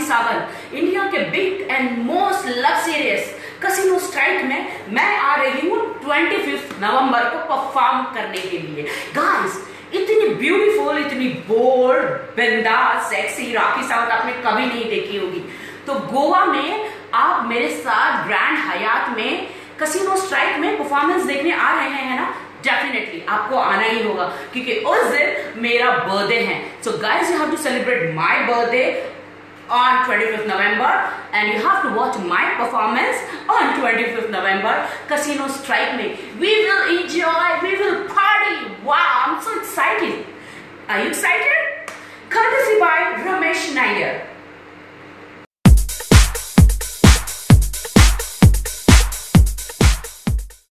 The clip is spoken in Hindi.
सावंत इंडिया के big and most luxurious casino strike में मैं आ रही हूँ ट्वेंटी नवंबर को परफॉर्म करने के लिए। गाइस इतनी ब्यूटीफुल इतनी बोल्ड बिंदास सेक्सी राखी सावंत आपने कभी नहीं देखी होगी। तो गोवा में आप मेरे साथ ग्रैंड हयात में कसिनो स्ट्राइक में परफॉर्मेंस देखने आ रहे हैं ना? डेफिनेटली आपको आना ही होगा, क्योंकि उस दिन मेरा बर्थडे है। So guys you have to celebrate my birthday on 25th November and you have to watch my performance on 25th November Casino Strike Me. We will enjoy, we will party. Wow, I'm so excited. Are you excited?